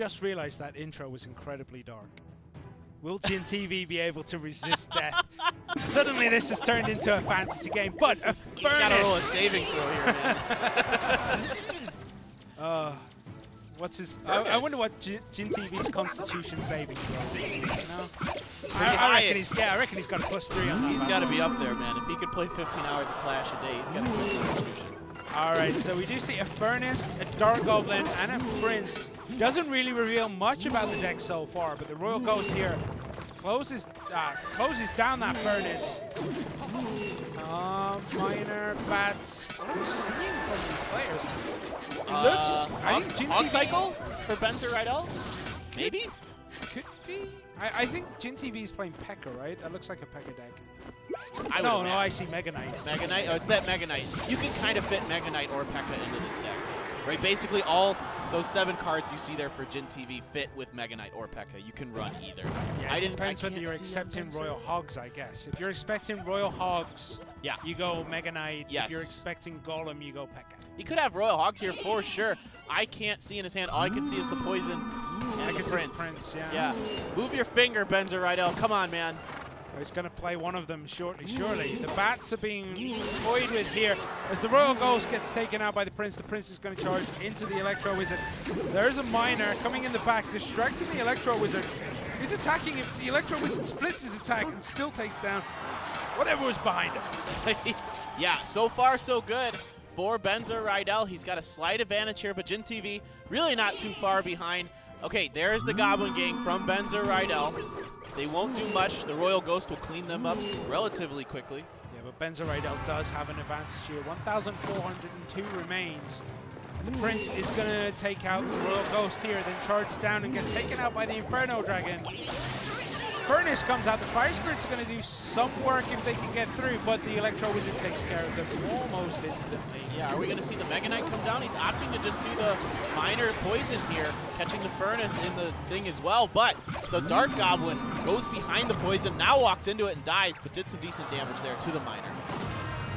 just realized that intro was incredibly dark. Will Jin TV be able to resist death? Suddenly this has turned into a fantasy game, but a You gotta roll a furnace. saving throw here, man. Uh, what's his? I, I wonder what Jin, Jin TV's Constitution saving throw. is, You know? I, I reckon he's yeah. I reckon he's got a plus three on that. He's got to be up there, man. If he could play 15 hours of Clash a day, he's got to play Constitution. All right, so we do see a Furnace, a Dark Goblin, and a Prince. Doesn't really reveal much about the deck so far, but the Royal Ghost here closes uh, closes down that Furnace. Um, minor bats. What are we seeing from these players? It looks. I think Jin Cycle for Benzer? Maybe? could be. I, I think Jin TV is playing P.E.K.K.A, right? That looks like a P.E.K.K.A deck. I no, would no. I see Mega Knight. Mega Knight? Oh, it's that Mega Knight. You can kind of fit Mega Knight or P.E.K.K.A into this deck. Right? Basically, all those seven cards you see there for Jin TV fit with Mega Knight or P.E.K.K.A. You can run either. Yeah, I it didn't. depends I whether you're accepting Royal Hogs, I guess. If you're expecting Royal Hogs, Yeah. you go Mega Knight. If you're expecting Golem, you go P.E.K.K.A. He could have Royal Hogs here for sure. I can't see in his hand. All I can see is the poison and I the see the prince. Prince, yeah. Yeah. Move your finger, Benzer Ridel. Come on, man. Oh, he's going to play one of them shortly, surely. The bats are being toyed with here. As the Royal Ghost gets taken out by the Prince, the Prince is going to charge into the Electro Wizard. There's a Miner coming in the back, distracting the Electro Wizard. He's attacking him. The Electro Wizard splits his attack and still takes down whatever was behind him. yeah, so far so good for Benzer Ridel. He's got a slight advantage here, but Jin TV really not too far behind. Okay, there's the Goblin Gang from Benzer Ridel. They won't do much. The Royal Ghost will clean them up relatively quickly. Yeah, but Benzo Ridel does have an advantage here. 1,402 remains. And the Prince is going to take out the Royal Ghost here, then charge down and get taken out by the Inferno Dragon. Furnace comes out. The Fire Spirit's going to do some work if they can get through, but the Electro Wizard takes care of them almost instantly. Yeah, are we going to see the Mega Knight come down? He's opting to just do the Miner poison here, catching the Furnace in the thing as well. But the Dark Goblin goes behind the poison, now walks into it and dies, but did some decent damage there to the miner.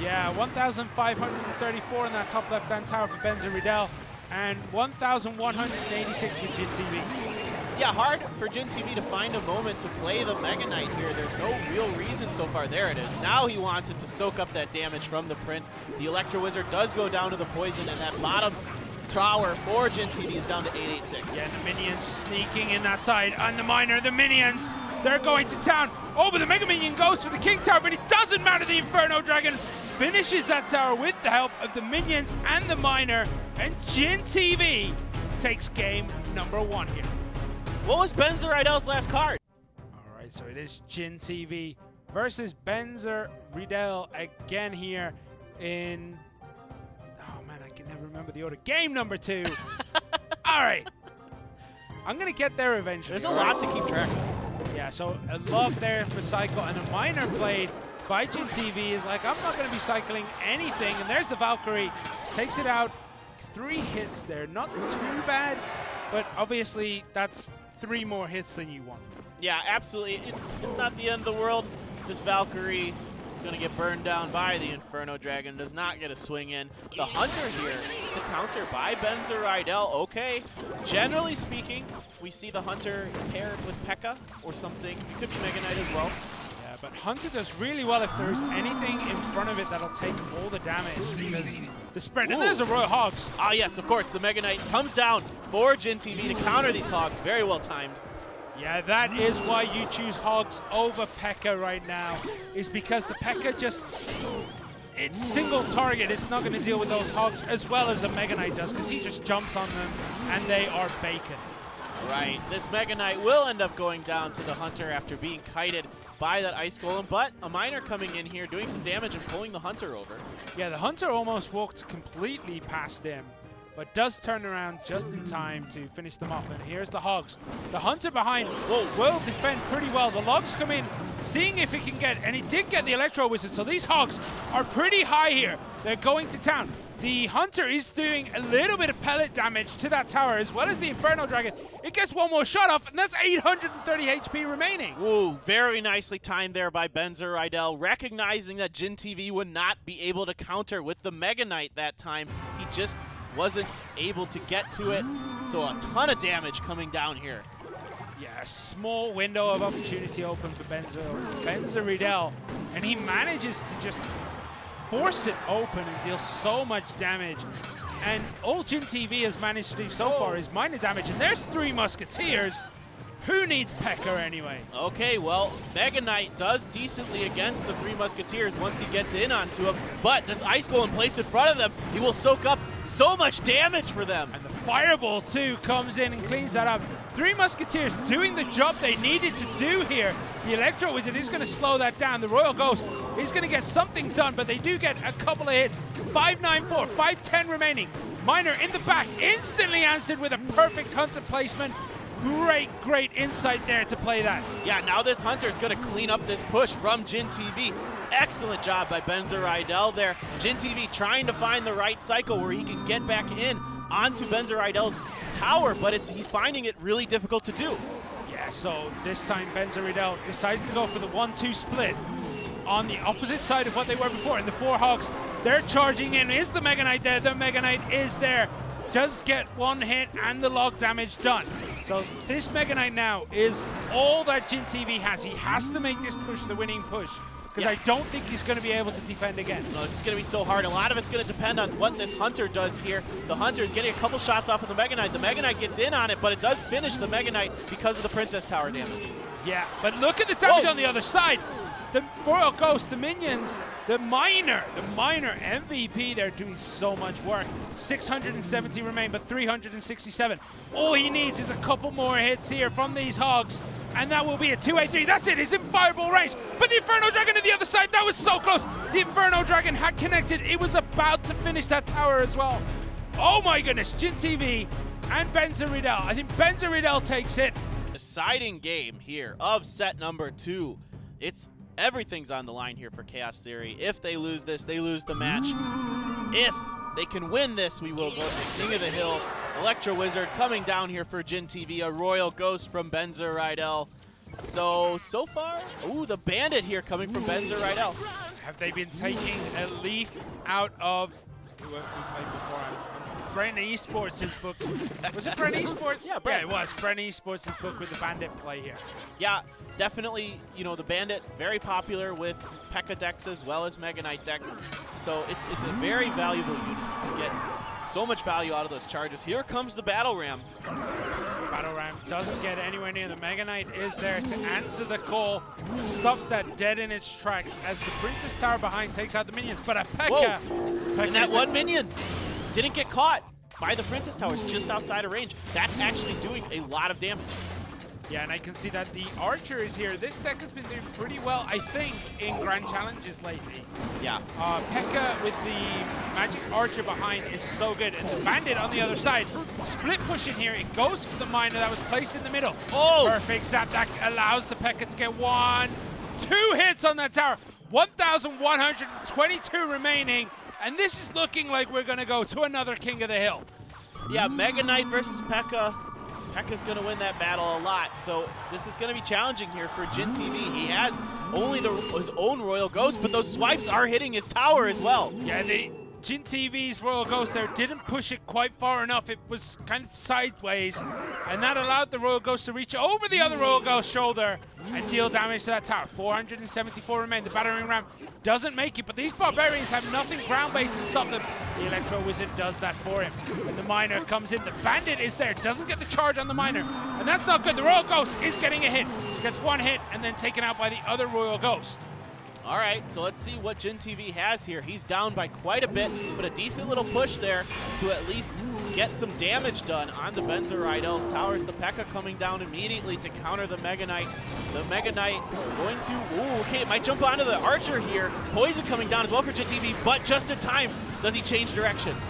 Yeah, 1,534 in that top left-hand tower for Benzo Ridel, and 1,186 for Jin TV. Yeah, hard for Jin TV to find a moment to play the Mega Knight here. There's no real reason so far. There it is. Now he wants it to soak up that damage from the Prince. The Electro Wizard does go down to the poison, and that bottom tower for Jin TV is down to 886. Yeah, the minions sneaking in that side. And the miner, the minions, they're going to town. Oh, but the Mega Minion goes for the King Tower, but it doesn't matter. The Inferno Dragon finishes that tower with the help of the minions and the miner. And Jin TV takes game number one here. What was Benzer Ridel's last card? All right, so it is Jin TV versus Benzer Ridel again here in. Oh man, I can never remember the order. Game number two. All right. I'm going to get there eventually. There's a lot right? to keep track of. Yeah, so a love there for Cycle, and a Miner played by Jin TV is like, I'm not going to be cycling anything. And there's the Valkyrie, takes it out. Three hits there, not too bad, but obviously that's three more hits than you want. Yeah, absolutely. It's it's not the end of the world. This Valkyrie is going to get burned down by the Inferno Dragon. Does not get a swing in. The Hunter here to counter by Benzer Ridel. Okay. Generally speaking, we see the Hunter paired with P.E.K.K.A. or something. It could be Mega Knight as well. But Hunter does really well if there's anything in front of it that'll take all the damage because the spread. And there's a Royal Hogs. Ah, yes, of course. The Mega Knight comes down for Jin TV to counter these Hogs. Very well timed. Yeah, that is why you choose Hogs over P.E.K.K.A right now, is because the P.E.K.K.A just, it's single target. It's not going to deal with those Hogs as well as the Mega Knight does, because he just jumps on them and they are bacon. Right. This Mega Knight will end up going down to the Hunter after being kited by that Ice Golem, but a Miner coming in here doing some damage and pulling the Hunter over. Yeah, the Hunter almost walked completely past him, but does turn around just in time to finish them off. And here's the Hogs. The Hunter behind will, will defend pretty well. The Logs come in, seeing if he can get, and he did get the Electro Wizard, so these Hogs are pretty high here. They're going to town. The Hunter is doing a little bit of pellet damage to that tower, as well as the Inferno Dragon. It gets one more shot off, and that's 830 HP remaining. Woo, very nicely timed there by Benzer Ridel, recognizing that Jin TV would not be able to counter with the Mega Knight that time. He just wasn't able to get to it. So a ton of damage coming down here. Yeah, a small window of opportunity open for Benzo, Benzo Ridel, and he manages to just force it open and deal so much damage. And all Jin TV has managed to do so far is minor damage, and there's three Musketeers. Who needs P.E.K.K.A anyway? Okay, well, Mega Knight does decently against the Three Musketeers once he gets in onto him, but this Ice Golem placed in front of them, he will soak up so much damage for them. And the Fireball, too, comes in and cleans that up. Three Musketeers doing the job they needed to do here. The Electro Wizard is going to slow that down. The Royal Ghost is going to get something done, but they do get a couple of hits. 594, 510 remaining. Miner in the back, instantly answered with a perfect Hunter placement. Great, great insight there to play that. Yeah, now this Hunter is going to clean up this push from Jin TV. Excellent job by Benzer Ridel there. Jin TV trying to find the right cycle where he can get back in onto Benzer Ridel's tower, but it's he's finding it really difficult to do. Yeah, so this time Benzer Ridel decides to go for the 1-2 split on the opposite side of what they were before. And the four Hogs, they're charging in. Is the Mega Knight there? The Mega Knight is there. Does get one hit and the log damage done. So this Mega Knight now is all that Jin TV has. He has to make this push the winning push because yeah. I don't think he's going to be able to defend again. No, this is going to be so hard. A lot of it's going to depend on what this Hunter does here. The Hunter is getting a couple shots off of the Mega Knight. The Mega Knight gets in on it, but it does finish the Mega Knight because of the Princess Tower damage. Yeah, but look at the damage Whoa. on the other side the Royal Ghost, the minions, the Miner, the Miner MVP, they're doing so much work. 670 remain, but 367. All he needs is a couple more hits here from these Hogs, and that will be a 2-8-3. That's it, he's in fireball range. But the Inferno Dragon to the other side, that was so close. The Inferno Dragon had connected. It was about to finish that tower as well. Oh my goodness, Jin TV and Benza Ridel. I think Benza Ridel takes it. Deciding game here of set number two. It's Everything's on the line here for Chaos Theory. If they lose this, they lose the match. If they can win this, we will go to King of the Hill. Electro Wizard coming down here for Jin TV. A Royal Ghost from Benzer Ridel. So, so far, ooh, the Bandit here coming from Benzer Ridel. Have they been taking a leaf out of who we played before? Bren Esports' book. Was it Bren Esports? yeah. Yeah, it was. Bren Esports' book with the Bandit play here. Yeah, definitely, you know, the Bandit, very popular with P.E.K.K.A decks as well as Mega Knight decks. So it's, it's a very valuable unit to get so much value out of those charges. Here comes the Battle Ram. Battle Ram doesn't get anywhere near. The Mega Knight is there to answer the call. Stops that dead in its tracks as the Princess Tower behind takes out the minions. But a P.E.K.K.A. and that one minion didn't get caught by the Princess Tower. Towers just outside of range. That's actually doing a lot of damage. Yeah, and I can see that the Archer is here. This deck has been doing pretty well, I think, in Grand Challenges lately. Yeah. Uh, P.E.K.K.A with the Magic Archer behind is so good. And the Bandit on the other side, split push in here. It goes for the Miner that was placed in the middle. Oh! Perfect zap. That allows the P.E.K.K.A to get one, two hits on that tower. 1,122 remaining. And this is looking like we're going to go to another King of the Hill. Yeah, Mega Knight versus P.E.K.K.A. P.E.K.K.A's going to win that battle a lot. So this is going to be challenging here for Jin TV. He has only the, his own Royal Ghost, but those swipes are hitting his tower as well. Yeah, they, Jin TV's Royal Ghost there didn't push it quite far enough. It was kind of sideways, and that allowed the Royal Ghost to reach over the other Royal Ghost shoulder and deal damage to that tower. 474 remain. The battering ram doesn't make it, but these Barbarians have nothing ground-based to stop them. The Electro Wizard does that for him. And the Miner comes in. The Bandit is there, doesn't get the charge on the Miner, and that's not good. The Royal Ghost is getting a hit. Gets one hit and then taken out by the other Royal Ghost. All right, so let's see what Jin TV has here. He's down by quite a bit, but a decent little push there to at least get some damage done on the Benzer Ridel's towers. The P.E.K.K.A coming down immediately to counter the Mega Knight. The Mega Knight going to, ooh, okay, might jump onto the Archer here. Poison coming down as well for Jin TV, but just in time does he change directions.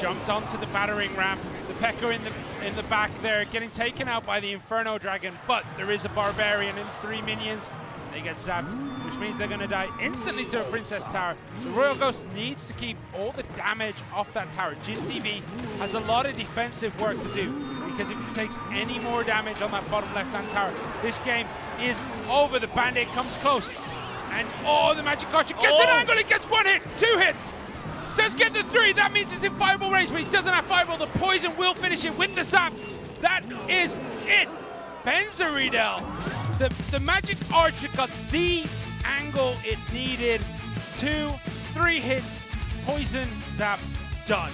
Jumped onto the battering ram. The P.E.K.K.A in the in the back there, getting taken out by the Inferno Dragon, but there is a Barbarian and three minions. They get zapped, which means they're going to die instantly to a Princess Tower. The Royal Ghost needs to keep all the damage off that tower. Jin TV has a lot of defensive work to do because if he takes any more damage on that bottom left-hand tower, this game is over. The Bandit comes close. And, oh, the Magic Archer gets oh. an angle. It gets one hit, two hits. Does get the three. That means it's in fireball range, but he doesn't have fireball. The poison will finish it with the zap. That is it. Benzaridel, the, the Magic Archer got the angle it needed. Two, three hits, poison, zap, done.